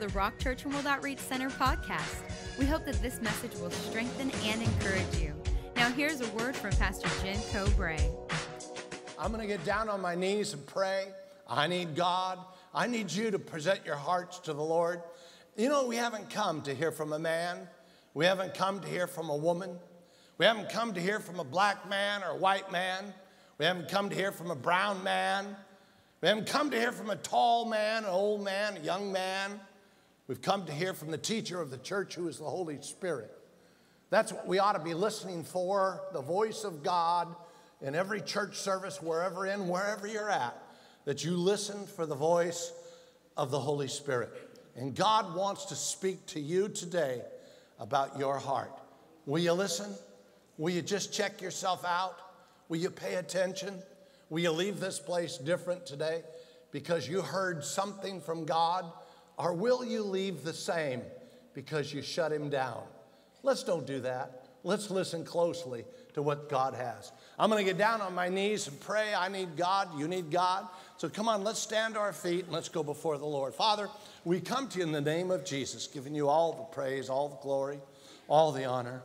The Rock Church and World Outreach Center podcast. We hope that this message will strengthen and encourage you. Now, here's a word from Pastor Jim Cobrae. I'm going to get down on my knees and pray. I need God. I need you to present your hearts to the Lord. You know, we haven't come to hear from a man, we haven't come to hear from a woman, we haven't come to hear from a black man or a white man, we haven't come to hear from a brown man. We haven't come to hear from a tall man, an old man, a young man. We've come to hear from the teacher of the church who is the Holy Spirit. That's what we ought to be listening for the voice of God in every church service, wherever in, wherever you're at, that you listen for the voice of the Holy Spirit. And God wants to speak to you today about your heart. Will you listen? Will you just check yourself out? Will you pay attention? Will you leave this place different today because you heard something from God? Or will you leave the same because you shut him down? Let's don't do that. Let's listen closely to what God has. I'm going to get down on my knees and pray. I need God. You need God. So come on, let's stand to our feet and let's go before the Lord. Father, we come to you in the name of Jesus, giving you all the praise, all the glory, all the honor.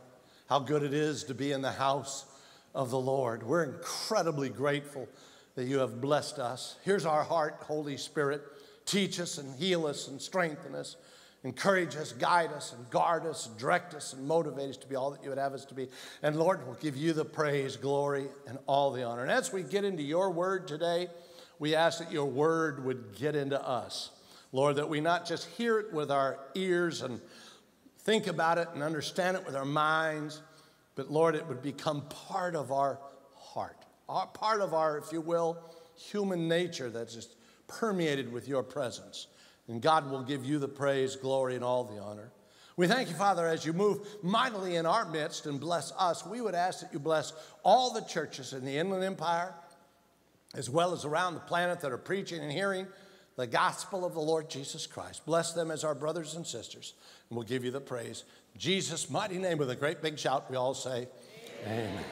How good it is to be in the house of the Lord. We're incredibly grateful that you have blessed us. Here's our heart, Holy Spirit. Teach us and heal us and strengthen us, encourage us, guide us, and guard us, and direct us, and motivate us to be all that you would have us to be. And Lord, we'll give you the praise, glory, and all the honor. And as we get into your word today, we ask that your word would get into us. Lord, that we not just hear it with our ears and think about it and understand it with our minds but Lord, it would become part of our heart, part of our, if you will, human nature that's just permeated with your presence. And God will give you the praise, glory, and all the honor. We thank you, Father, as you move mightily in our midst and bless us. We would ask that you bless all the churches in the Inland Empire, as well as around the planet that are preaching and hearing the gospel of the Lord Jesus Christ. Bless them as our brothers and sisters, and we'll give you the praise. Jesus' mighty name with a great big shout, we all say, Amen. Amen.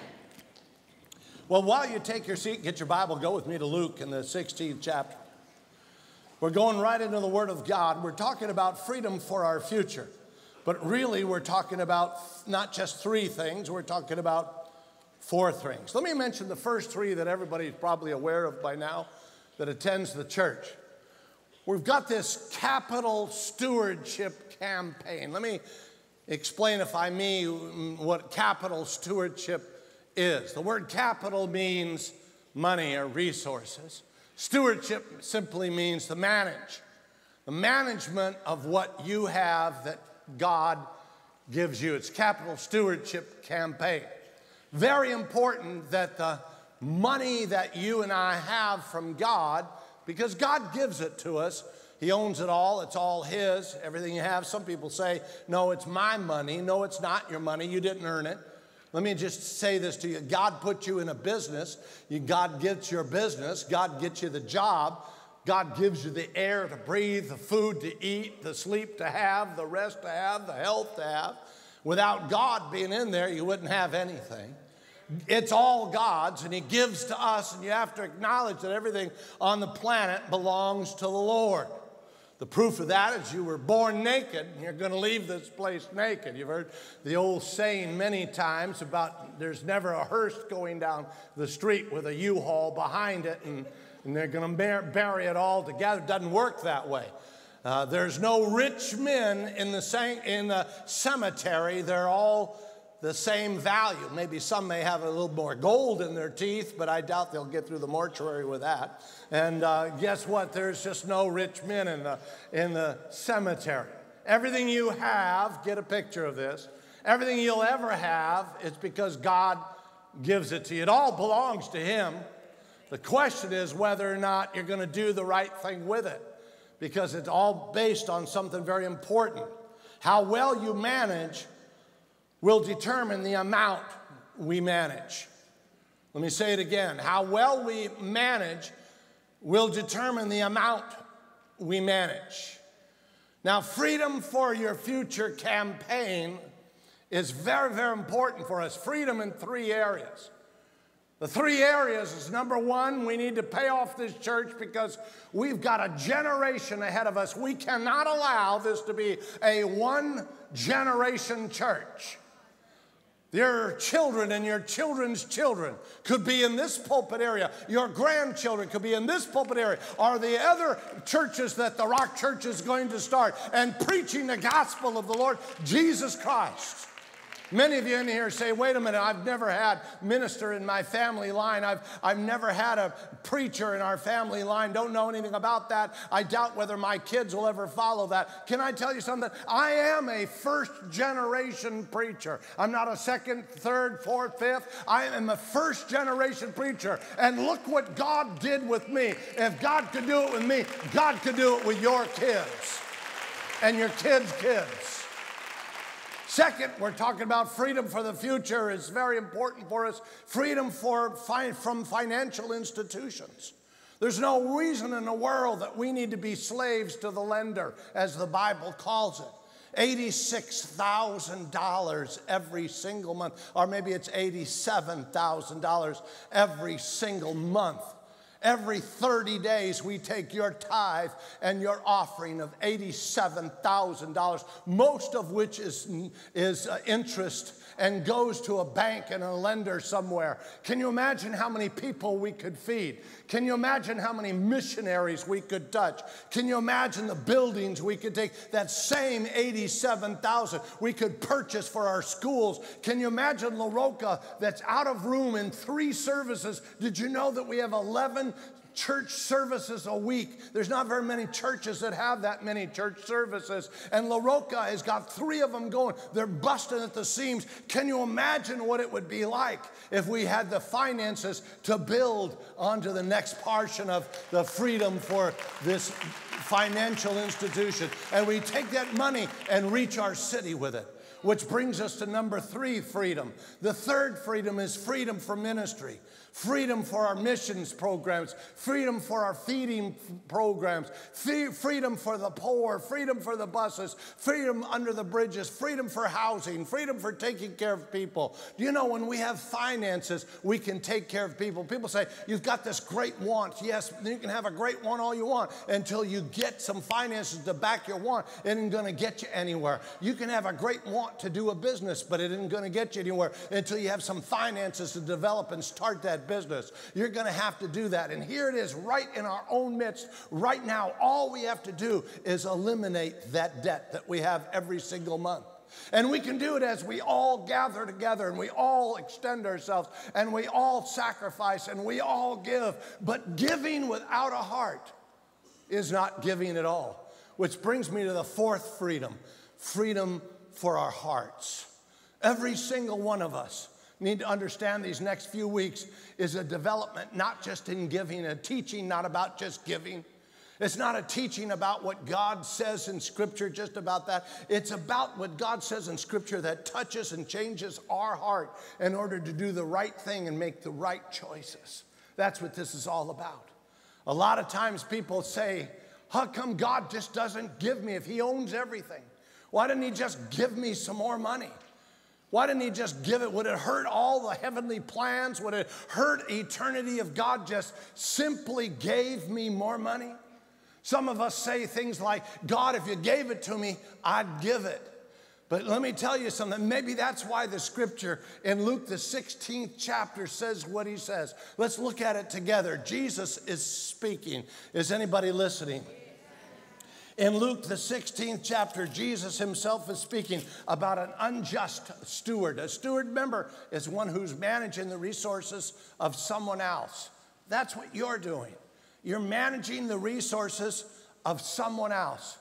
Well, while you take your seat, get your Bible, go with me to Luke in the 16th chapter. We're going right into the Word of God. We're talking about freedom for our future. But really, we're talking about not just three things, we're talking about four things. Let me mention the first three that everybody's probably aware of by now that attends the church. We've got this capital stewardship campaign. Let me explain, if I may, what capital stewardship is. The word capital means money or resources. Stewardship simply means to manage, the management of what you have that God gives you. It's capital stewardship campaign. Very important that the money that you and I have from God, because God gives it to us, he owns it all. It's all His, everything you have. Some people say, no, it's my money. No, it's not your money. You didn't earn it. Let me just say this to you God put you in a business. God gets your business, God gets you the job. God gives you the air to breathe, the food to eat, the sleep to have, the rest to have, the health to have. Without God being in there, you wouldn't have anything. It's all God's, and He gives to us, and you have to acknowledge that everything on the planet belongs to the Lord. The proof of that is you were born naked and you're going to leave this place naked. You've heard the old saying many times about there's never a hearse going down the street with a U-Haul behind it and, and they're going to bury it all together. It doesn't work that way. Uh, there's no rich men in the, in the cemetery. They're all the same value. Maybe some may have a little more gold in their teeth, but I doubt they'll get through the mortuary with that. And uh, guess what? There's just no rich men in the, in the cemetery. Everything you have, get a picture of this, everything you'll ever have it's because God gives it to you. It all belongs to Him. The question is whether or not you're going to do the right thing with it because it's all based on something very important. How well you manage will determine the amount we manage. Let me say it again. How well we manage will determine the amount we manage. Now, Freedom for Your Future campaign is very, very important for us. Freedom in three areas. The three areas is number one, we need to pay off this church because we've got a generation ahead of us. We cannot allow this to be a one generation church. Your children and your children's children could be in this pulpit area. Your grandchildren could be in this pulpit area. Are the other churches that the Rock Church is going to start and preaching the gospel of the Lord Jesus Christ. Many of you in here say, wait a minute, I've never had minister in my family line. I've, I've never had a preacher in our family line. Don't know anything about that. I doubt whether my kids will ever follow that. Can I tell you something? I am a first generation preacher. I'm not a second, third, fourth, fifth. I am a first generation preacher. And look what God did with me. If God could do it with me, God could do it with your kids and your kids' kids. Second, we're talking about freedom for the future. It's very important for us. Freedom for from financial institutions. There's no reason in the world that we need to be slaves to the lender, as the Bible calls it. $86,000 every single month, or maybe it's $87,000 every single month. Every 30 days, we take your tithe and your offering of $87,000, most of which is, is uh, interest and goes to a bank and a lender somewhere. Can you imagine how many people we could feed? Can you imagine how many missionaries we could touch? Can you imagine the buildings we could take? That same 87,000 we could purchase for our schools. Can you imagine La Roca that's out of room in three services? Did you know that we have 11 church services a week. There's not very many churches that have that many church services. And La Roca has got three of them going. They're busting at the seams. Can you imagine what it would be like if we had the finances to build onto the next portion of the freedom for this financial institution? And we take that money and reach our city with it. Which brings us to number three freedom. The third freedom is freedom for ministry freedom for our missions programs, freedom for our feeding programs, freedom for the poor, freedom for the buses, freedom under the bridges, freedom for housing, freedom for taking care of people. Do you know when we have finances, we can take care of people? People say, You've got this great want. Yes, you can have a great want all you want until you get some finances to back your want. It ain't going to get you anywhere. You can have a great want to do a business, but it isn't going to get you anywhere until you have some finances to develop and start that business. You're going to have to do that. And here it is, right in our own midst, right now. All we have to do is eliminate that debt that we have every single month. And we can do it as we all gather together and we all extend ourselves and we all sacrifice and we all give. But giving without a heart is not giving at all. Which brings me to the fourth freedom freedom for our hearts. Every single one of us need to understand these next few weeks is a development not just in giving, a teaching not about just giving. It's not a teaching about what God says in Scripture, just about that. It's about what God says in Scripture that touches and changes our heart in order to do the right thing and make the right choices. That's what this is all about. A lot of times people say, How come God just doesn't give me if He owns everything? Why didn't He just give me some more money? Why didn't he just give it? Would it hurt all the heavenly plans? Would it hurt eternity if God just simply gave me more money? Some of us say things like, God, if you gave it to me, I'd give it. But let me tell you something. Maybe that's why the scripture in Luke, the 16th chapter, says what he says. Let's look at it together. Jesus is speaking. Is anybody listening? In Luke, the 16th chapter, Jesus himself is speaking about an unjust steward. A steward member is one who's managing the resources of someone else. That's what you're doing. You're managing the resources of someone else.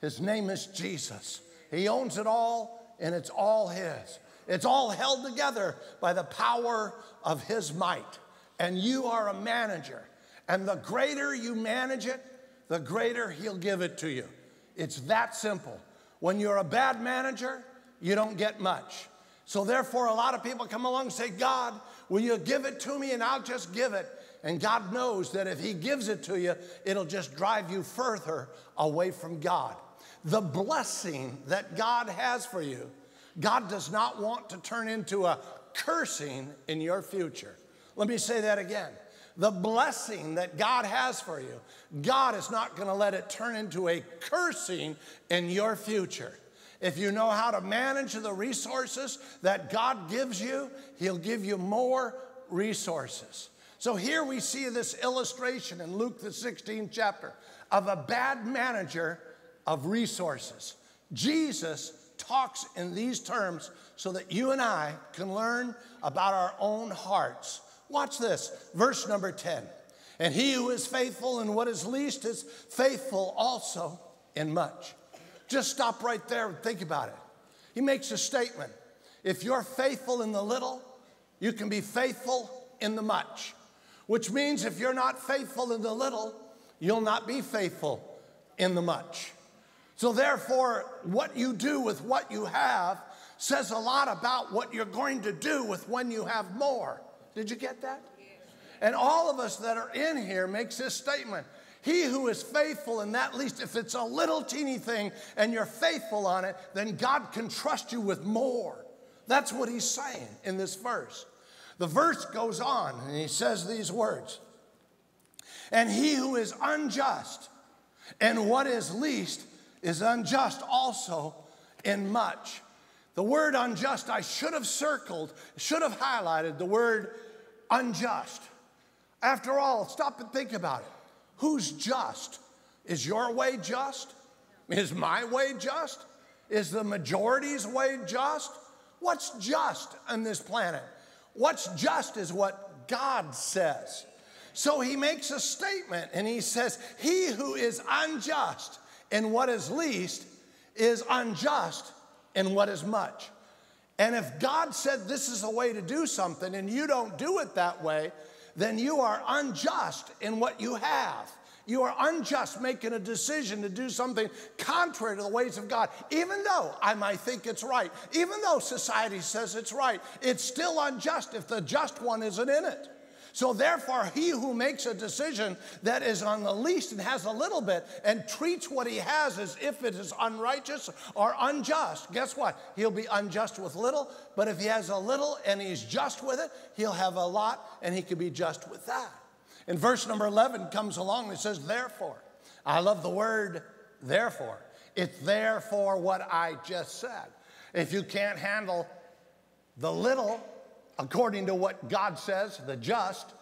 His name is Jesus. He owns it all, and it's all His. It's all held together by the power of His might. And you are a manager. And the greater you manage it, the greater He'll give it to you. It's that simple. When you're a bad manager, you don't get much. So, therefore, a lot of people come along and say, God, will you give it to me and I'll just give it? And God knows that if He gives it to you, it'll just drive you further away from God. The blessing that God has for you, God does not want to turn into a cursing in your future. Let me say that again. The blessing that God has for you, God is not going to let it turn into a cursing in your future. If you know how to manage the resources that God gives you, He'll give you more resources. So here we see this illustration in Luke, the 16th chapter, of a bad manager of resources. Jesus talks in these terms so that you and I can learn about our own hearts. Watch this, verse number 10. And he who is faithful in what is least is faithful also in much. Just stop right there and think about it. He makes a statement. If you're faithful in the little, you can be faithful in the much, which means if you're not faithful in the little, you'll not be faithful in the much. So, therefore, what you do with what you have says a lot about what you're going to do with when you have more. Did you get that? And all of us that are in here makes this statement. He who is faithful in that least, if it's a little teeny thing and you're faithful on it, then God can trust you with more. That's what he's saying in this verse. The verse goes on and he says these words And he who is unjust and what is least is unjust also in much. The word unjust, I should have circled, should have highlighted the word unjust. After all, stop and think about it. Who's just? Is your way just? Is my way just? Is the majority's way just? What's just on this planet? What's just is what God says. So he makes a statement and he says, He who is unjust in what is least is unjust in what is much. And if God said this is a way to do something and you don't do it that way, then you are unjust in what you have. You are unjust making a decision to do something contrary to the ways of God. Even though I might think it's right, even though society says it's right, it's still unjust if the just one isn't in it. So, therefore, he who makes a decision that is on the least and has a little bit and treats what he has as if it is unrighteous or unjust, guess what? He'll be unjust with little, but if he has a little and he's just with it, he'll have a lot and he can be just with that. And verse number 11 comes along and says, Therefore. I love the word therefore. It's therefore what I just said. If you can't handle the little according to what God says, the just,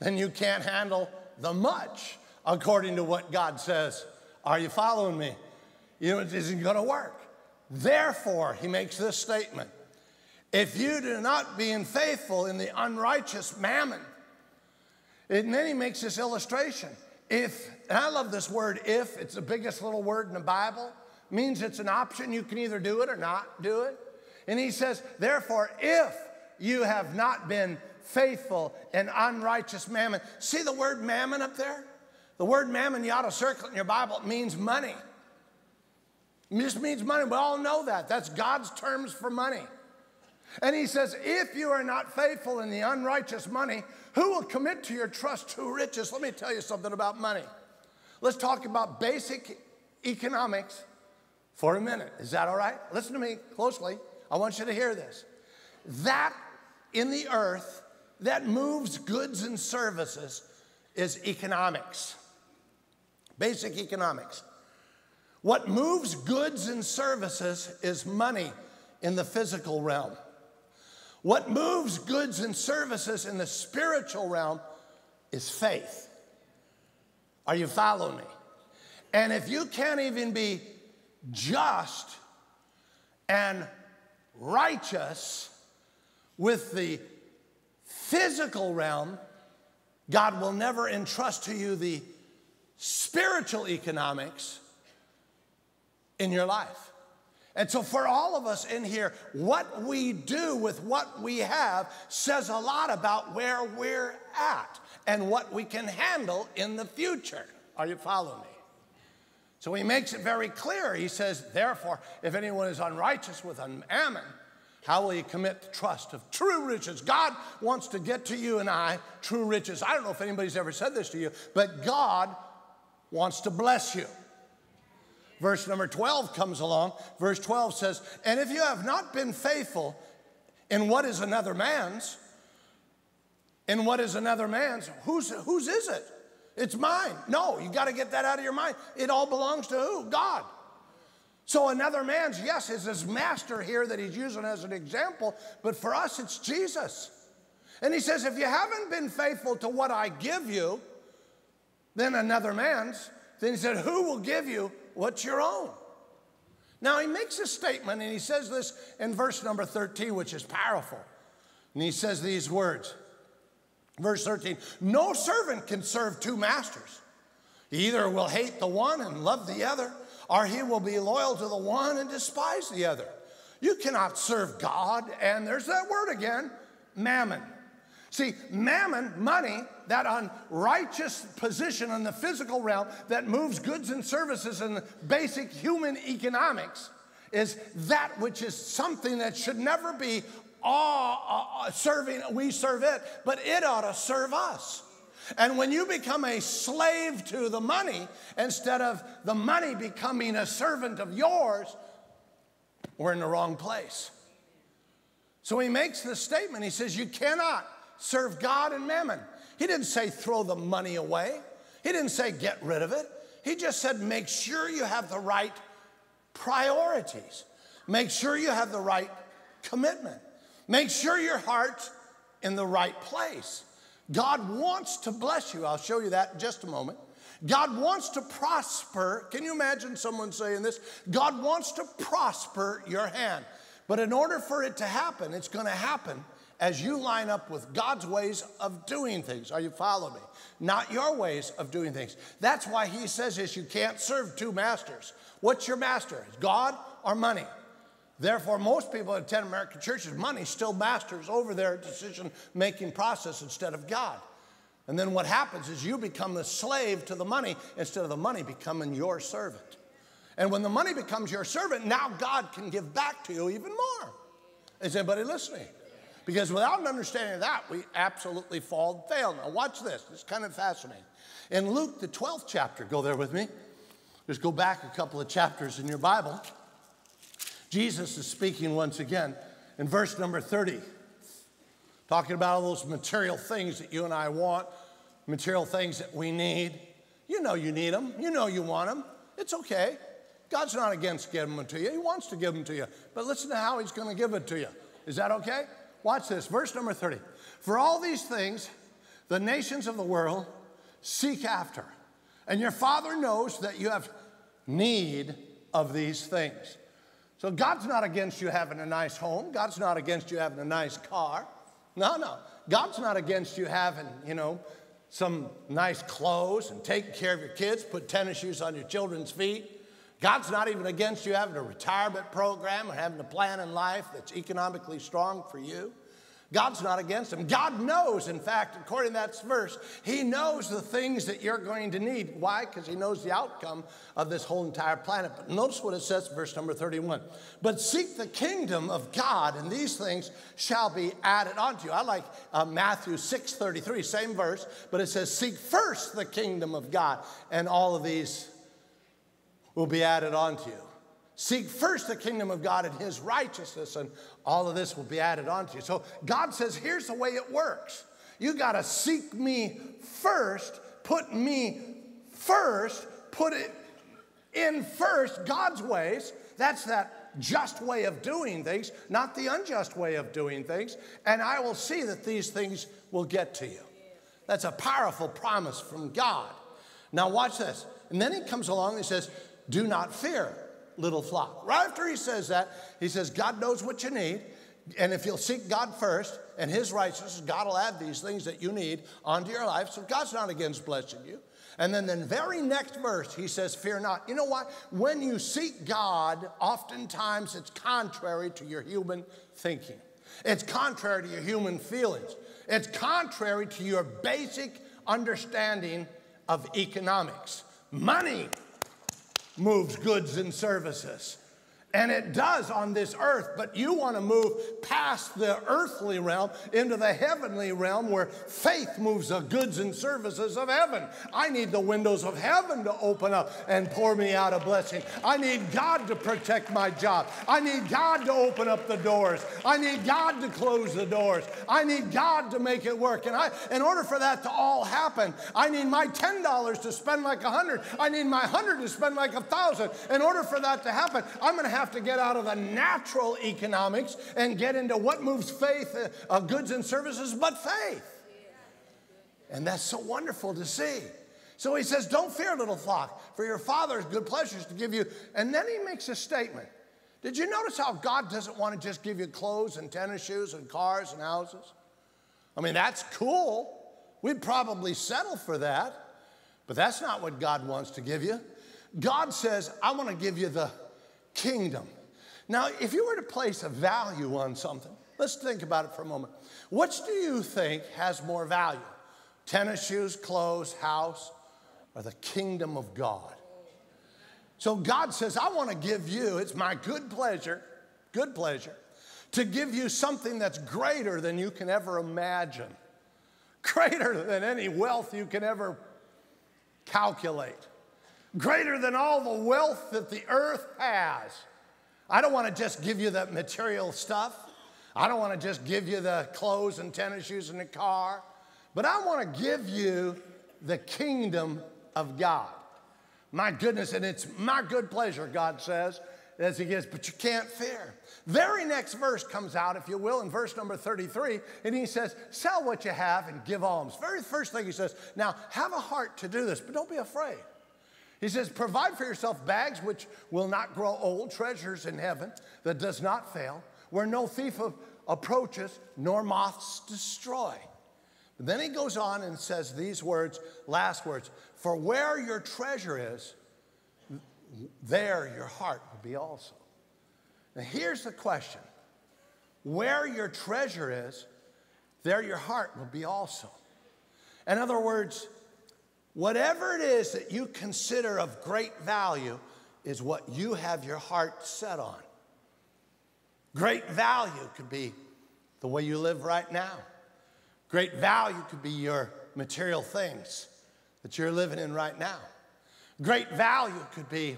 then you can't handle the much according to what God says. Are you following me? You know, it isn't going to work. Therefore, he makes this statement if you do not being faithful in the unrighteous mammon, and then he makes this illustration. If, and I love this word if, it's the biggest little word in the Bible, means it's an option. You can either do it or not do it. And he says, therefore, if you have not been faithful in unrighteous mammon. See the word mammon up there? The word mammon, you ought to circle it in your Bible, it means money. It just means money. We all know that. That's God's terms for money. And he says, if you are not faithful in the unrighteous money, who will commit to your trust true riches? Let me tell you something about money. Let's talk about basic economics for a minute. Is that all right? Listen to me closely. I want you to hear this. That in the earth that moves goods and services is economics, basic economics. What moves goods and services is money in the physical realm. What moves goods and services in the spiritual realm is faith. Are you following me? And if you can't even be just and righteous with the physical realm, God will never entrust to you the spiritual economics in your life. And so, for all of us in here, what we do with what we have says a lot about where we're at and what we can handle in the future. Are you following me? So, he makes it very clear. He says, Therefore, if anyone is unrighteous with an mammon, how will you commit the trust of true riches? God wants to get to you and I true riches. I don't know if anybody's ever said this to you, but God wants to bless you. Verse number 12 comes along. Verse 12 says, And if you have not been faithful in what is another man's, in what is another man's? Whose, whose is it? It's mine. No, you got to get that out of your mind. It all belongs to who? God. So another man's, yes, is his master here that he's using as an example, but for us, it's Jesus. And he says, if you haven't been faithful to what I give you, then another man's, then he said, who will give you what's your own? Now he makes a statement and he says this in verse number 13, which is powerful. And he says these words. Verse 13 No servant can serve two masters. He either will hate the one and love the other, or he will be loyal to the one and despise the other. You cannot serve God, and there's that word again mammon. See, mammon, money, that unrighteous position in the physical realm that moves goods and services in basic human economics, is that which is something that should never be all uh, serving, we serve it, but it ought to serve us. And when you become a slave to the money instead of the money becoming a servant of yours, we're in the wrong place. So he makes this statement. He says, You cannot serve God and mammon. He didn't say throw the money away, he didn't say get rid of it. He just said make sure you have the right priorities, make sure you have the right commitment, make sure your heart's in the right place. God wants to bless you. I'll show you that in just a moment. God wants to prosper. Can you imagine someone saying this? God wants to prosper your hand. But in order for it to happen, it's going to happen as you line up with God's ways of doing things. Are you following me? Not your ways of doing things. That's why he says this you can't serve two masters. What's your master? God or money? Therefore, most people that attend American churches, money still masters over their decision making process instead of God. And then what happens is you become the slave to the money instead of the money becoming your servant. And when the money becomes your servant, now God can give back to you even more. Is anybody listening? Because without an understanding of that, we absolutely fall and fail. Now, watch this. It's kind of fascinating. In Luke, the 12th chapter, go there with me. Just go back a couple of chapters in your Bible. Jesus is speaking once again in verse number 30, talking about all those material things that you and I want, material things that we need. You know you need them, you know you want them. It's okay. God's not against giving them to you, He wants to give them to you. But listen to how He's going to give it to you. Is that okay? Watch this, verse number 30. For all these things, the nations of the world seek after, and your Father knows that you have need of these things. So God's not against you having a nice home. God's not against you having a nice car. No, no. God's not against you having, you know, some nice clothes and taking care of your kids, put tennis shoes on your children's feet. God's not even against you having a retirement program or having a plan in life that's economically strong for you. God's not against them. God knows, in fact, according to that verse, He knows the things that you're going to need. Why? Because He knows the outcome of this whole entire planet. But notice what it says, verse number 31. But seek the kingdom of God, and these things shall be added unto you. I like uh, Matthew 6 33, same verse, but it says, Seek first the kingdom of God, and all of these will be added onto you. Seek first the kingdom of God and his righteousness, and all of this will be added onto you. So God says, here's the way it works. You got to seek me first, put me first, put it in first, God's ways. That's that just way of doing things, not the unjust way of doing things. And I will see that these things will get to you. That's a powerful promise from God. Now, watch this. And then he comes along and he says, Do not fear little flock. Right after he says that, he says, God knows what you need. And if you'll seek God first and his righteousness, God will add these things that you need onto your life. So God's not against blessing you. And then the very next verse, he says, Fear not. You know what? When you seek God, oftentimes it's contrary to your human thinking, it's contrary to your human feelings, it's contrary to your basic understanding of economics. Money moves goods and services. And it does on this earth, but you want to move past the earthly realm into the heavenly realm where faith moves the goods and services of heaven. I need the windows of heaven to open up and pour me out a blessing. I need God to protect my job. I need God to open up the doors. I need God to close the doors. I need God to make it work. And I, in order for that to all happen, I need my $10 to spend like a 100. I need my 100 to spend like a 1,000. In order for that to happen, I'm going to have have to get out of the natural economics and get into what moves faith, uh, uh, goods and services, but faith. And that's so wonderful to see. So he says, Don't fear, little flock, for your father's good pleasures to give you. And then he makes a statement. Did you notice how God doesn't want to just give you clothes and tennis shoes and cars and houses? I mean, that's cool. We'd probably settle for that, but that's not what God wants to give you. God says, I want to give you the kingdom. Now, if you were to place a value on something, let's think about it for a moment. Which do you think has more value? Tennis shoes, clothes, house, or the kingdom of God? So God says, I want to give you, it's my good pleasure, good pleasure, to give you something that's greater than you can ever imagine, greater than any wealth you can ever calculate greater than all the wealth that the earth has. I don't want to just give you the material stuff. I don't want to just give you the clothes and tennis shoes and the car, but I want to give you the kingdom of God. My goodness, and it's my good pleasure, God says, as He gives, but you can't fear. Very next verse comes out, if you will, in verse number 33, and He says, Sell what you have and give alms. Very first thing He says, Now have a heart to do this, but don't be afraid. He says, Provide for yourself bags which will not grow old, treasures in heaven that does not fail, where no thief approaches nor moths destroy. But then he goes on and says these words, last words For where your treasure is, there your heart will be also. Now here's the question Where your treasure is, there your heart will be also. In other words, Whatever it is that you consider of great value is what you have your heart set on. Great value could be the way you live right now. Great value could be your material things that you're living in right now. Great value could be,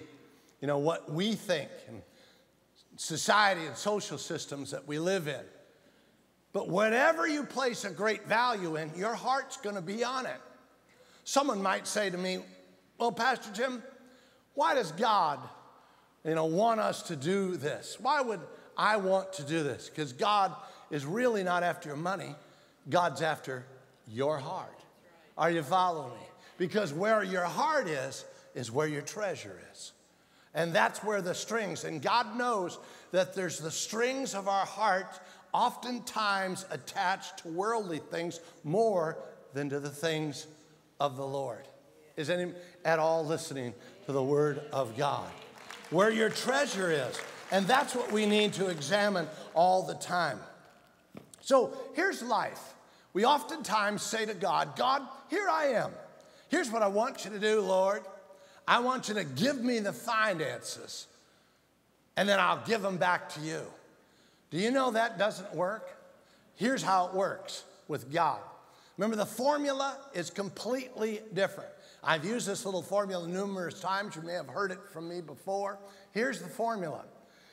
you know, what we think and society and social systems that we live in. But whatever you place a great value in, your heart's going to be on it. Someone might say to me, Well, Pastor Jim, why does God, you know, want us to do this? Why would I want to do this? Because God is really not after your money, God's after your heart. Are you following me? Because where your heart is, is where your treasure is. And that's where the strings, and God knows that there's the strings of our heart oftentimes attached to worldly things more than to the things of the Lord. Is any at all listening to the word of God? Where your treasure is. And that's what we need to examine all the time. So here's life. We oftentimes say to God, God, here I am. Here's what I want you to do, Lord. I want you to give me the finances, and then I'll give them back to you. Do you know that doesn't work? Here's how it works with God Remember, the formula is completely different. I've used this little formula numerous times. You may have heard it from me before. Here's the formula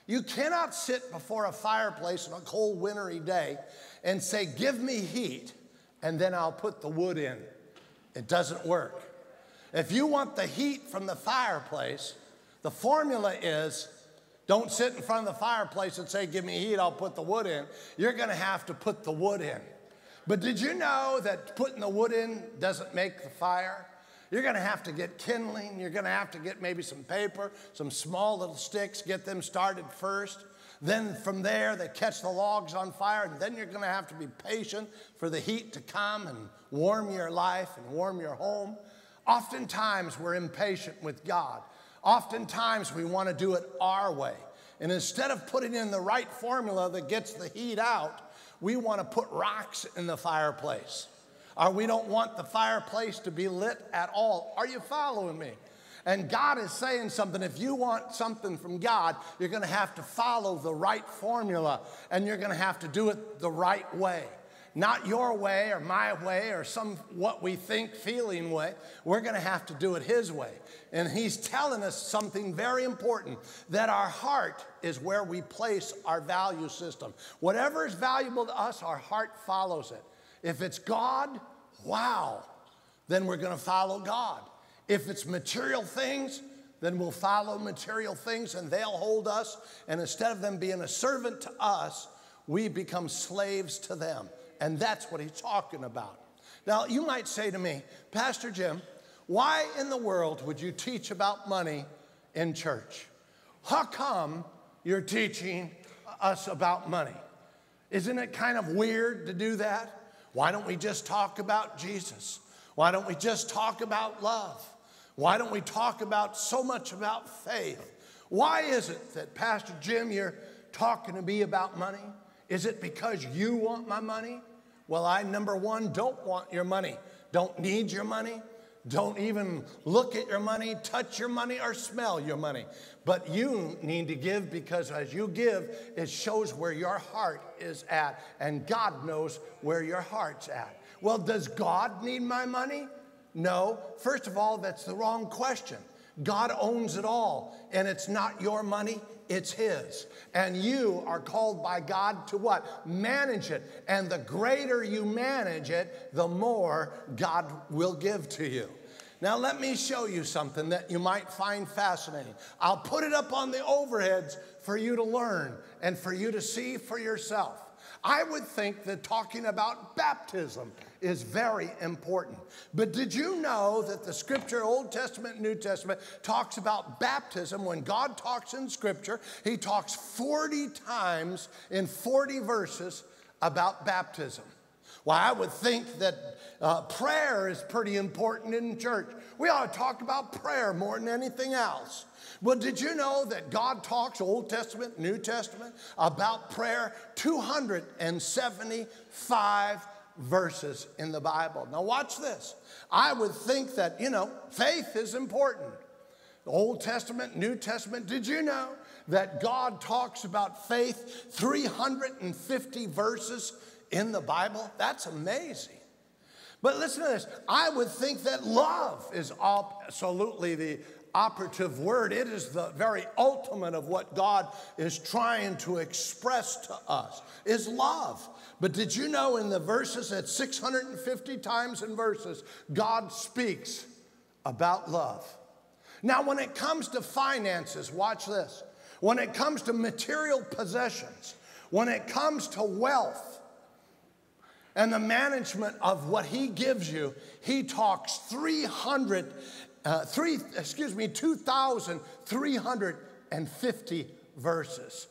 You cannot sit before a fireplace on a cold, wintry day and say, Give me heat, and then I'll put the wood in. It doesn't work. If you want the heat from the fireplace, the formula is don't sit in front of the fireplace and say, Give me heat, I'll put the wood in. You're gonna have to put the wood in. But did you know that putting the wood in doesn't make the fire? You're going to have to get kindling. You're going to have to get maybe some paper, some small little sticks, get them started first. Then from there, they catch the logs on fire, and then you're going to have to be patient for the heat to come and warm your life and warm your home. Oftentimes, we're impatient with God. Oftentimes, we want to do it our way. And instead of putting in the right formula that gets the heat out, we want to put rocks in the fireplace. Or we don't want the fireplace to be lit at all. Are you following me? And God is saying something. If you want something from God, you're going to have to follow the right formula and you're going to have to do it the right way. Not your way or my way or some what we think feeling way. We're going to have to do it His way. And He's telling us something very important that our heart is where we place our value system. Whatever is valuable to us, our heart follows it. If it's God, wow, then we're going to follow God. If it's material things, then we'll follow material things and they'll hold us. And instead of them being a servant to us, we become slaves to them. And that's what he's talking about. Now, you might say to me, Pastor Jim, why in the world would you teach about money in church? How come you're teaching us about money? Isn't it kind of weird to do that? Why don't we just talk about Jesus? Why don't we just talk about love? Why don't we talk about so much about faith? Why is it that, Pastor Jim, you're talking to me about money? Is it because you want my money? Well, I, number one, don't want your money, don't need your money, don't even look at your money, touch your money, or smell your money. But you need to give because as you give, it shows where your heart is at, and God knows where your heart's at. Well, does God need my money? No. First of all, that's the wrong question. God owns it all, and it's not your money, it's His. And you are called by God to what? Manage it. And the greater you manage it, the more God will give to you. Now, let me show you something that you might find fascinating. I'll put it up on the overheads for you to learn and for you to see for yourself. I would think that talking about baptism is very important. But did you know that the scripture, Old Testament, New Testament, talks about baptism? When God talks in scripture, he talks 40 times in 40 verses about baptism. Well, I would think that uh, prayer is pretty important in church. We ought to talk about prayer more than anything else. Well, did you know that God talks, Old Testament, New Testament, about prayer 275 verses in the Bible? Now, watch this. I would think that, you know, faith is important. The Old Testament, New Testament, did you know that God talks about faith 350 verses in the Bible? That's amazing. But listen to this. I would think that love is absolutely the operative word. It is the very ultimate of what God is trying to express to us is love. But did you know in the verses at 650 times in verses God speaks about love. Now when it comes to finances, watch this. When it comes to material possessions, when it comes to wealth, and the management of what he gives you, he talks 300, uh, three, excuse me, 2,350 verses.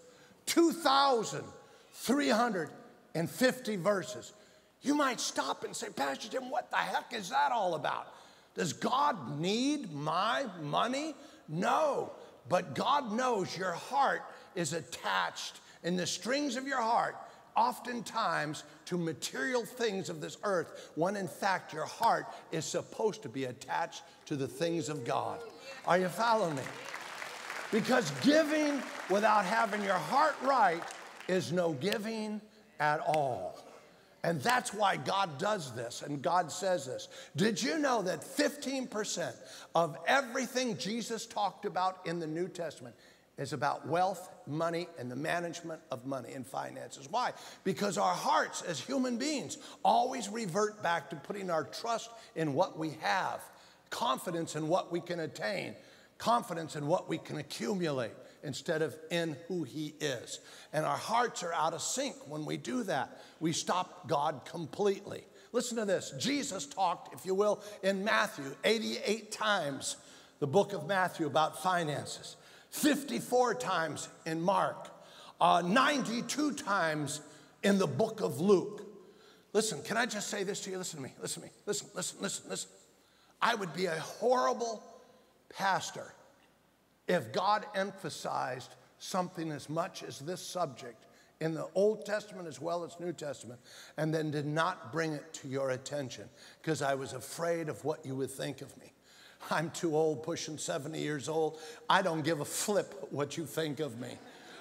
2,350 verses. You might stop and say, Pastor Jim, what the heck is that all about? Does God need my money? No, but God knows your heart is attached in the strings of your heart oftentimes to material things of this earth, when in fact your heart is supposed to be attached to the things of God. Are you following me? Because giving without having your heart right is no giving at all. And that's why God does this and God says this. Did you know that 15% of everything Jesus talked about in the New Testament is about wealth, money, and the management of money and finances. Why? Because our hearts as human beings always revert back to putting our trust in what we have, confidence in what we can attain, confidence in what we can accumulate instead of in who He is. And our hearts are out of sync when we do that. We stop God completely. Listen to this Jesus talked, if you will, in Matthew 88 times, the book of Matthew, about finances. 54 times in Mark, uh, 92 times in the book of Luke. Listen, can I just say this to you? Listen to me, listen to me, listen, listen, listen, listen. I would be a horrible pastor if God emphasized something as much as this subject in the Old Testament as well as New Testament, and then did not bring it to your attention because I was afraid of what you would think of me. I'm too old, pushing 70 years old. I don't give a flip what you think of me.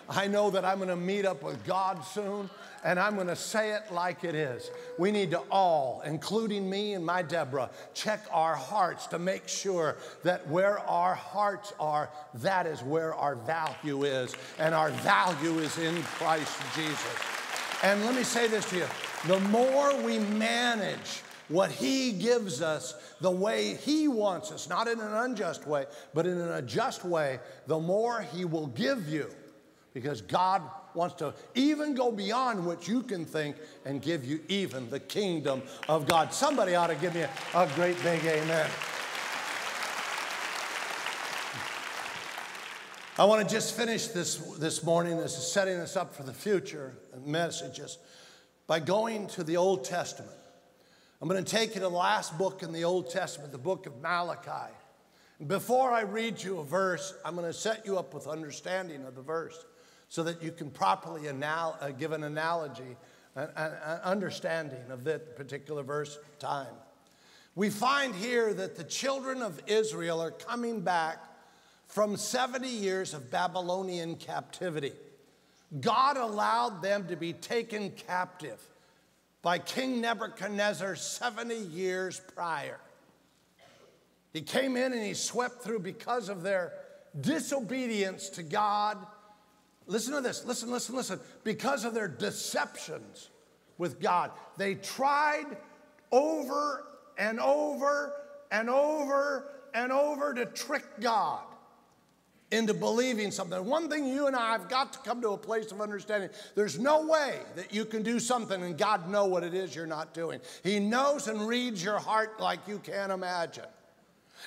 I know that I'm going to meet up with God soon, and I'm going to say it like it is. We need to all, including me and my Deborah, check our hearts to make sure that where our hearts are, that is where our value is, and our value is in Christ Jesus. And let me say this to you the more we manage what He gives us the way He wants us, not in an unjust way, but in an just way, the more He will give you. Because God wants to even go beyond what you can think and give you even the kingdom of God. Somebody ought to give me a, a great big amen. I want to just finish this this morning. This is setting us up for the future messages by going to the Old Testament. I'm going to take you to the last book in the Old Testament, the book of Malachi. Before I read you a verse, I'm going to set you up with understanding of the verse so that you can properly anal- uh, give an analogy, an, an understanding of that particular verse time. We find here that the children of Israel are coming back from 70 years of Babylonian captivity. God allowed them to be taken captive by King Nebuchadnezzar 70 years prior. He came in and he swept through because of their disobedience to God Listen to this. Listen, listen, listen. Because of their deceptions with God, they tried over and over and over and over to trick God into believing something. One thing you and I have got to come to a place of understanding. There's no way that you can do something and God know what it is you're not doing. He knows and reads your heart like you can't imagine.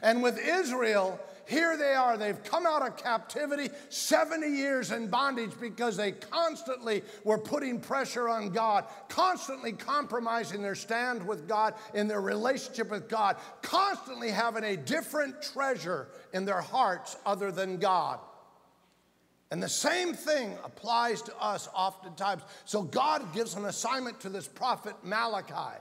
And with Israel, here they are. They've come out of captivity, 70 years in bondage because they constantly were putting pressure on God, constantly compromising their stand with God in their relationship with God, constantly having a different treasure in their hearts other than God. And the same thing applies to us oftentimes. So God gives an assignment to this prophet Malachi,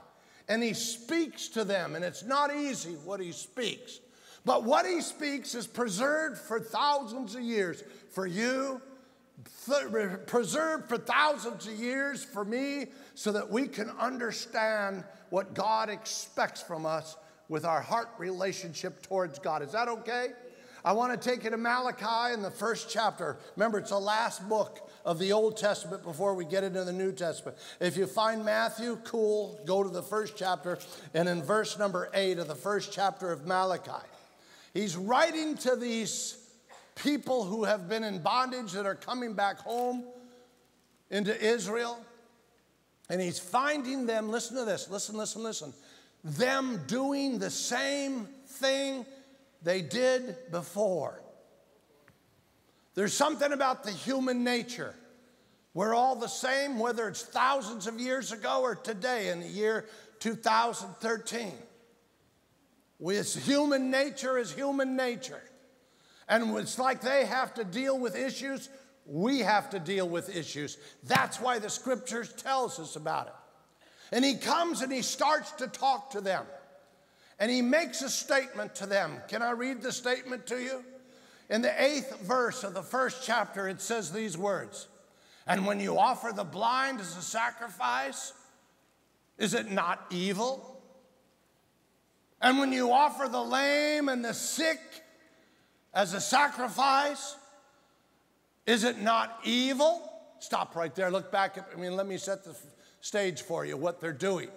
and he speaks to them, and it's not easy what he speaks. But what he speaks is preserved for thousands of years for you, preserved for thousands of years for me, so that we can understand what God expects from us with our heart relationship towards God. Is that okay? I want to take you to Malachi in the first chapter. Remember, it's the last book of the Old Testament before we get into the New Testament. If you find Matthew, cool, go to the first chapter, and in verse number eight of the first chapter of Malachi. He's writing to these people who have been in bondage that are coming back home into Israel. And he's finding them, listen to this, listen, listen, listen, them doing the same thing they did before. There's something about the human nature. We're all the same, whether it's thousands of years ago or today in the year 2013. With human nature is human nature. And it's like they have to deal with issues, we have to deal with issues. That's why the scriptures tells us about it. And he comes and he starts to talk to them. And he makes a statement to them. Can I read the statement to you? In the eighth verse of the first chapter, it says these words And when you offer the blind as a sacrifice, is it not evil? And when you offer the lame and the sick as a sacrifice, is it not evil? Stop right there. Look back. At, I mean, let me set the stage for you what they're doing.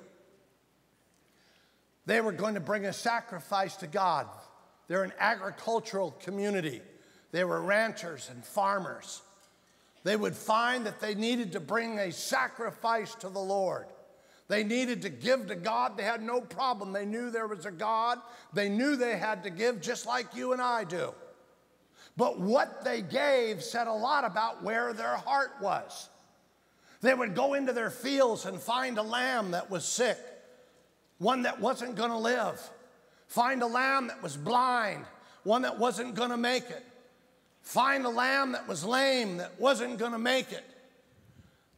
They were going to bring a sacrifice to God. They're an agricultural community, they were ranchers and farmers. They would find that they needed to bring a sacrifice to the Lord. They needed to give to God. They had no problem. They knew there was a God. They knew they had to give just like you and I do. But what they gave said a lot about where their heart was. They would go into their fields and find a lamb that was sick, one that wasn't going to live. Find a lamb that was blind, one that wasn't going to make it. Find a lamb that was lame that wasn't going to make it.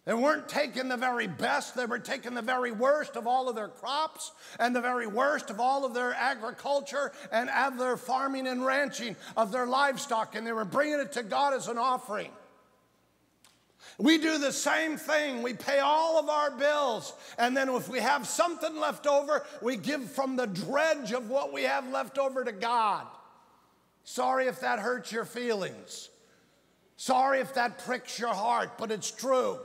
They weren't taking the very best, they were taking the very worst of all of their crops and the very worst of all of their agriculture and of their farming and ranching of their livestock, and they were bringing it to God as an offering. We do the same thing. We pay all of our bills, and then if we have something left over, we give from the dredge of what we have left over to God. Sorry if that hurts your feelings. Sorry if that pricks your heart, but it's true.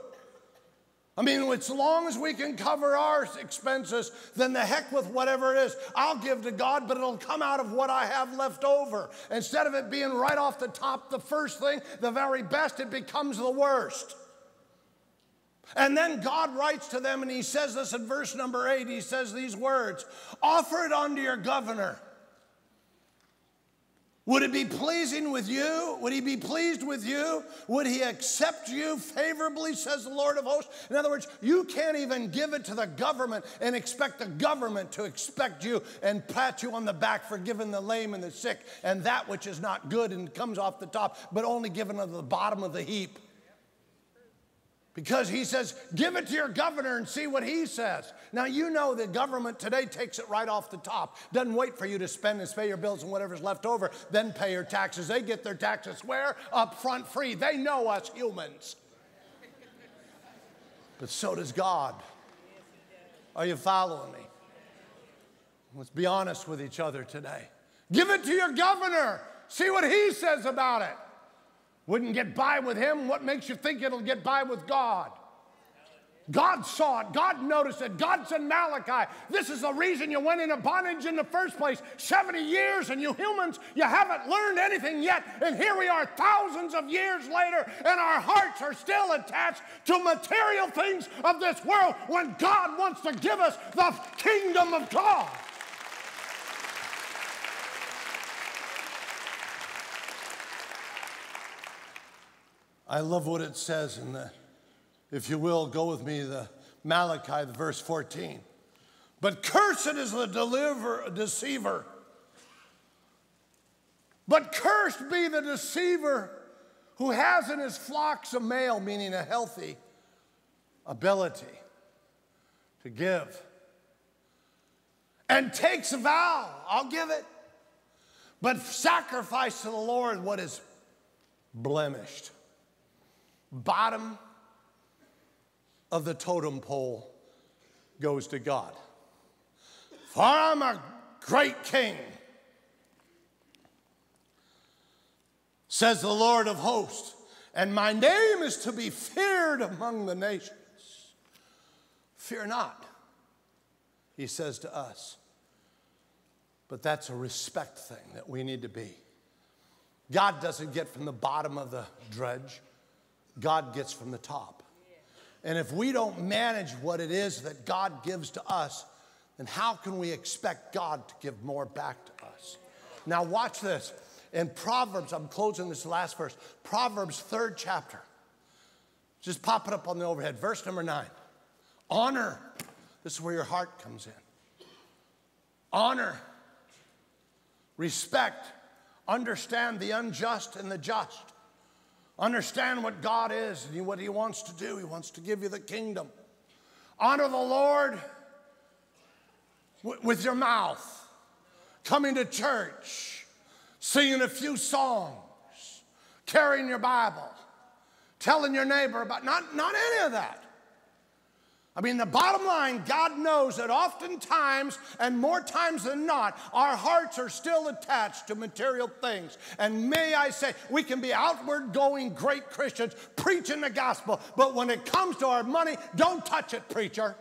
I mean, as long as we can cover our expenses, then the heck with whatever it is. I'll give to God, but it'll come out of what I have left over. Instead of it being right off the top, the first thing, the very best, it becomes the worst. And then God writes to them, and he says this in verse number eight. He says these words Offer it unto your governor. Would it be pleasing with you? Would he be pleased with you? Would he accept you favorably, says the Lord of hosts? In other words, you can't even give it to the government and expect the government to expect you and pat you on the back for giving the lame and the sick and that which is not good and comes off the top, but only given to the bottom of the heap. Because he says, give it to your governor and see what he says. Now, you know the government today takes it right off the top. Doesn't wait for you to spend and pay your bills and whatever's left over, then pay your taxes. They get their taxes where? Up front free. They know us humans. But so does God. Are you following me? Let's be honest with each other today. Give it to your governor. See what he says about it. Wouldn't get by with him. What makes you think it'll get by with God? God saw it. God noticed it. God said, Malachi, this is the reason you went into bondage in the first place. 70 years, and you humans, you haven't learned anything yet. And here we are, thousands of years later, and our hearts are still attached to material things of this world when God wants to give us the kingdom of God. I love what it says in the, if you will, go with me, the Malachi, the verse 14. But cursed is the deliver, deceiver. But cursed be the deceiver who has in his flocks a male, meaning a healthy ability to give, and takes a vow, I'll give it, but sacrifice to the Lord what is blemished bottom of the totem pole goes to God. For I'm a great king, says the Lord of hosts, and my name is to be feared among the nations. Fear not, he says to us. But that's a respect thing that we need to be. God doesn't get from the bottom of the dredge. God gets from the top. And if we don't manage what it is that God gives to us, then how can we expect God to give more back to us? Now, watch this. In Proverbs, I'm closing this last verse, Proverbs, third chapter. Just pop it up on the overhead. Verse number nine. Honor. This is where your heart comes in. Honor, respect, understand the unjust and the just. Understand what God is and what He wants to do. He wants to give you the kingdom. Honor the Lord with your mouth, coming to church, singing a few songs, carrying your Bible, telling your neighbor about, not, not any of that. I mean, the bottom line, God knows that oftentimes, and more times than not, our hearts are still attached to material things. And may I say, we can be outward going great Christians preaching the gospel, but when it comes to our money, don't touch it, preacher.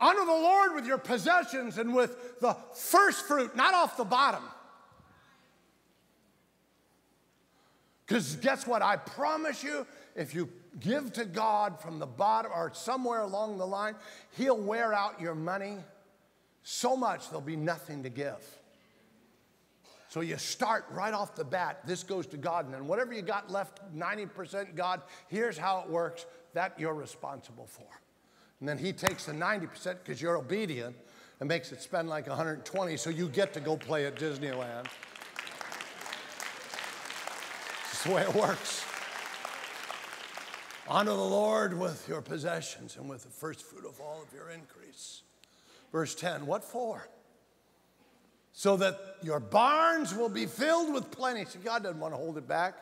Honor the Lord with your possessions and with the first fruit, not off the bottom. Because guess what? I promise you, if you give to God from the bottom or somewhere along the line, He'll wear out your money so much there'll be nothing to give. So you start right off the bat, this goes to God, and then whatever you got left, 90% God, here's how it works, that you're responsible for. And then He takes the 90% because you're obedient and makes it spend like 120 so you get to go play at Disneyland. That's the way it works. Honor the Lord with your possessions and with the first fruit of all of your increase. Verse 10 What for? So that your barns will be filled with plenty. See, God doesn't want to hold it back.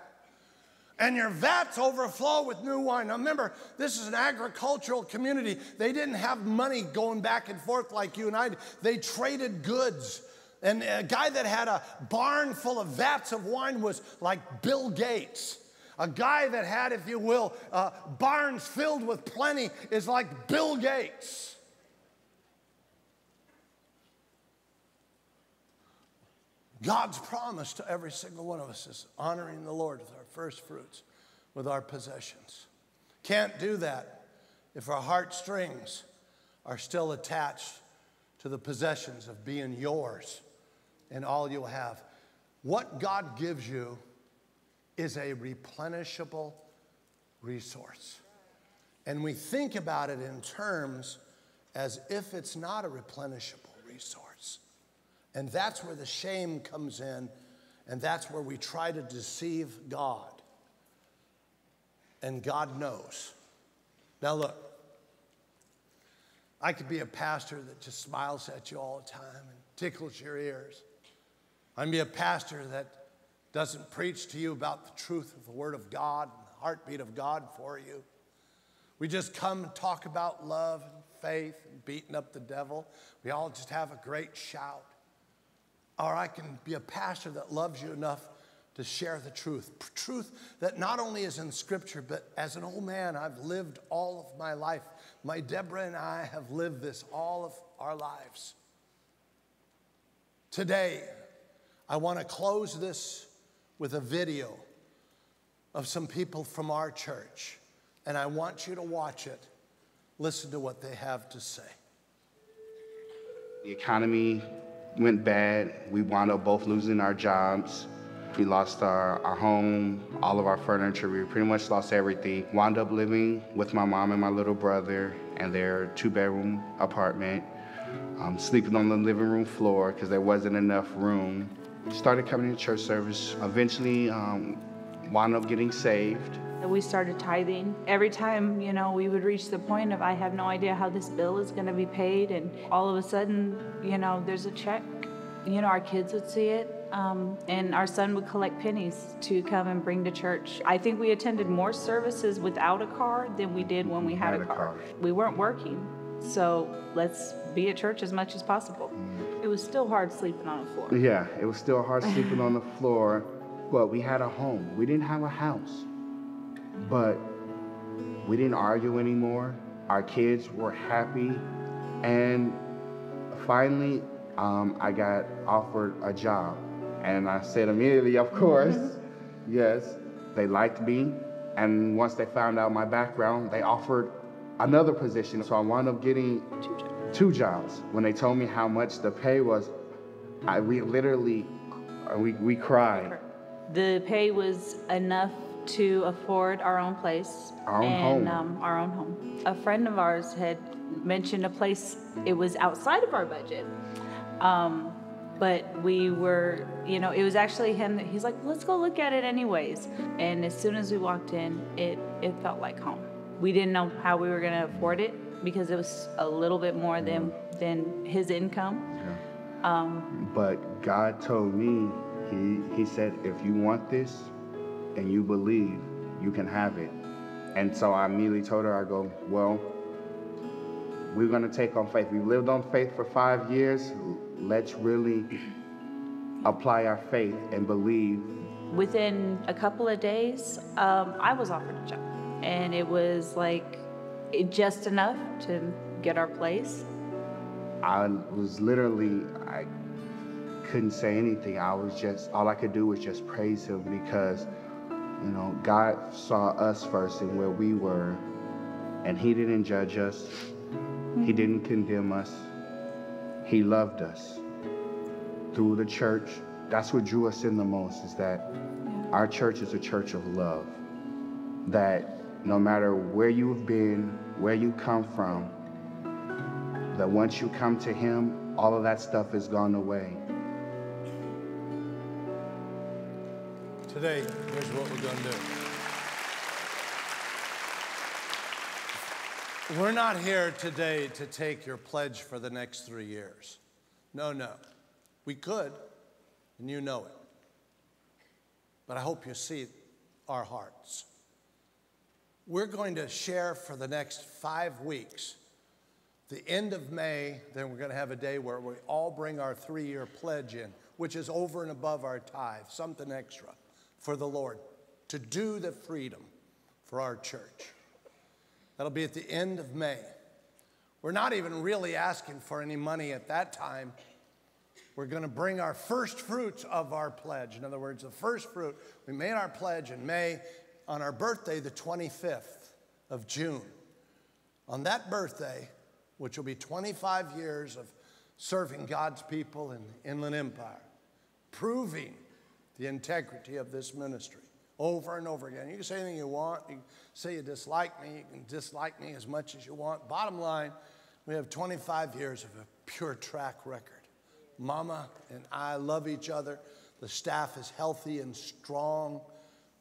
And your vats overflow with new wine. Now remember, this is an agricultural community. They didn't have money going back and forth like you and I. They traded goods. And a guy that had a barn full of vats of wine was like Bill Gates. A guy that had, if you will, uh, barns filled with plenty is like Bill Gates. God's promise to every single one of us is honoring the Lord with our first fruits, with our possessions. Can't do that if our heartstrings are still attached to the possessions of being yours and all you'll have. What God gives you is a replenishable resource. And we think about it in terms as if it's not a replenishable resource. And that's where the shame comes in, and that's where we try to deceive God. And God knows. Now, look, I could be a pastor that just smiles at you all the time and tickles your ears. I can be a pastor that doesn't preach to you about the truth of the Word of God and the heartbeat of God for you. We just come and talk about love and faith and beating up the devil. We all just have a great shout. Or I can be a pastor that loves you enough to share the truth. Truth that not only is in Scripture, but as an old man, I've lived all of my life. My Deborah and I have lived this all of our lives. Today, I want to close this with a video of some people from our church, and I want you to watch it. Listen to what they have to say. The economy went bad. We wound up both losing our jobs. We lost our, our home, all of our furniture. We pretty much lost everything. Wound up living with my mom and my little brother in their two bedroom apartment, um, sleeping on the living room floor because there wasn't enough room started coming to church service. Eventually, um, wound up getting saved. We started tithing. Every time, you know, we would reach the point of I have no idea how this bill is going to be paid, and all of a sudden, you know, there's a check. You know, our kids would see it, um, and our son would collect pennies to come and bring to church. I think we attended more services without a car than we did when we had, had a, car. car. We weren't working, so let's be at church as much as possible. It was still hard sleeping on the floor. Yeah, it was still hard sleeping on the floor, but we had a home. We didn't have a house, but we didn't argue anymore. Our kids were happy, and finally, um, I got offered a job, and I said immediately, of course, yes. They liked me, and once they found out my background, they offered another position. So I wound up getting two jobs two jobs. When they told me how much the pay was, I, we literally, uh, we, we cried. The pay was enough to afford our own place. Our own and, home. Um, our own home. A friend of ours had mentioned a place, it was outside of our budget. Um, but we were, you know, it was actually him that he's like, let's go look at it anyways. And as soon as we walked in, it, it felt like home. We didn't know how we were going to afford it because it was a little bit more than than his income. Yeah. Um, but God told me, he he said, if you want this and you believe, you can have it. And so I immediately told her, I go, well, we're gonna take on faith. We've lived on faith for five years. Let's really apply our faith and believe. Within a couple of days, um, I was offered a job, and it was like just enough to get our place. I was literally, I couldn't say anything. I was just, all I could do was just praise him because, you know, God saw us first and where we were, and he didn't judge us. He hmm. didn't condemn us. He loved us. Through the church, that's what drew us in the most is that our church is a church of love. That no matter where you've been, where you come from, that once you come to Him, all of that stuff is gone away. Today, here's what we're going to do. We're not here today to take your pledge for the next three years. No, no. We could, and you know it. But I hope you see our hearts. We're going to share for the next five weeks. The end of May, then we're going to have a day where we all bring our three year pledge in, which is over and above our tithe, something extra for the Lord to do the freedom for our church. That'll be at the end of May. We're not even really asking for any money at that time. We're going to bring our first fruits of our pledge. In other words, the first fruit. We made our pledge in May on our birthday, the 25th of June. On that birthday, which will be 25 years of serving God's people in the Inland Empire, proving the integrity of this ministry over and over again. You can say anything you want. You can say you dislike me. You can dislike me as much as you want. Bottom line, we have 25 years of a pure track record. Mama and I love each other. The staff is healthy and strong.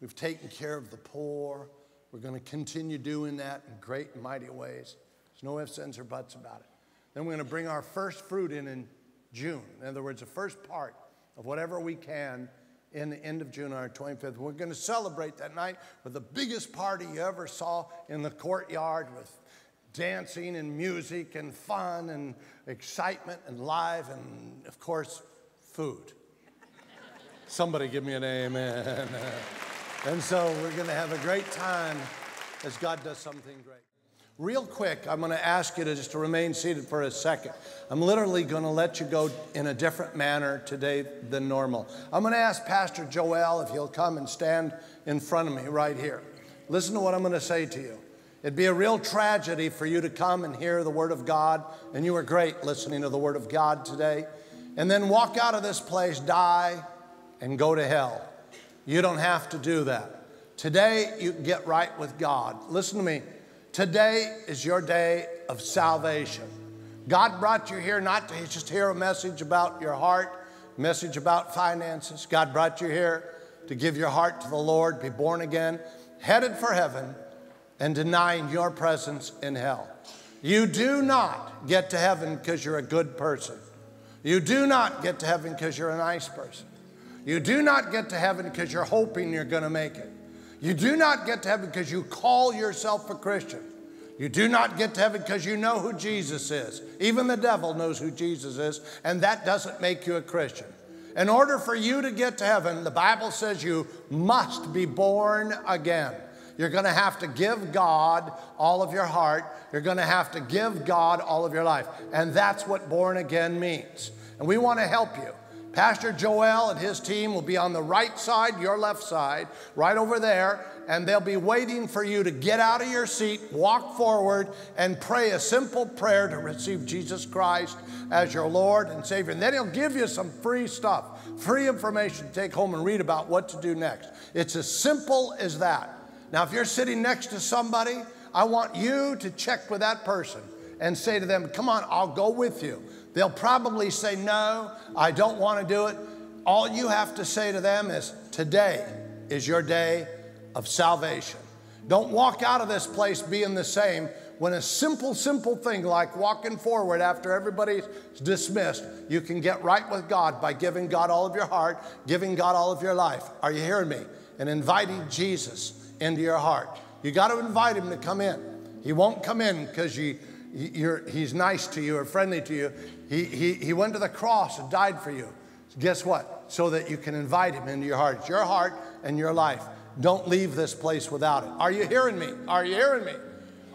We've taken care of the poor. We're going to continue doing that in great and mighty ways. There's no ifs, ands, or buts about it. Then we're going to bring our first fruit in in June. In other words, the first part of whatever we can in the end of June, our 25th. We're going to celebrate that night with the biggest party you ever saw in the courtyard with dancing and music and fun and excitement and live and, of course, food. Somebody give me an amen. and so we're going to have a great time as God does something great. Real quick, I'm going to ask you to just to remain seated for a second. I'm literally going to let you go in a different manner today than normal. I'm going to ask Pastor Joel if he'll come and stand in front of me right here. Listen to what I'm going to say to you. It'd be a real tragedy for you to come and hear the Word of God, and you were great listening to the Word of God today, and then walk out of this place, die, and go to hell. You don't have to do that. Today, you get right with God. Listen to me. Today is your day of salvation. God brought you here not to just hear a message about your heart, message about finances. God brought you here to give your heart to the Lord, be born again, headed for heaven, and denying your presence in hell. You do not get to heaven because you're a good person. You do not get to heaven because you're a nice person. You do not get to heaven because you're hoping you're going to make it. You do not get to heaven because you call yourself a Christian. You do not get to heaven because you know who Jesus is. Even the devil knows who Jesus is, and that doesn't make you a Christian. In order for you to get to heaven, the Bible says you must be born again. You're going to have to give God all of your heart. You're going to have to give God all of your life. And that's what born again means. And we want to help you. Pastor Joel and his team will be on the right side, your left side, right over there, and they'll be waiting for you to get out of your seat, walk forward, and pray a simple prayer to receive Jesus Christ as your Lord and Savior. And then he'll give you some free stuff, free information to take home and read about what to do next. It's as simple as that. Now, if you're sitting next to somebody, I want you to check with that person and say to them, Come on, I'll go with you. They'll probably say, No, I don't want to do it. All you have to say to them is, Today is your day of salvation. Don't walk out of this place being the same when a simple, simple thing like walking forward after everybody's dismissed, you can get right with God by giving God all of your heart, giving God all of your life. Are you hearing me? And inviting Jesus into your heart. You got to invite him to come in. He won't come in because you, he's nice to you or friendly to you. He, he, he went to the cross and died for you. Guess what? So that you can invite him into your heart. It's your heart and your life. Don't leave this place without it. Are you hearing me? Are you hearing me?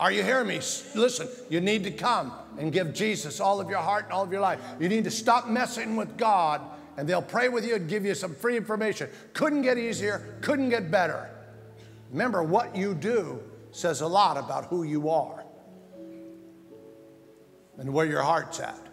Are you hearing me? Listen, you need to come and give Jesus all of your heart and all of your life. You need to stop messing with God, and they'll pray with you and give you some free information. Couldn't get easier, couldn't get better. Remember, what you do says a lot about who you are and where your heart's at.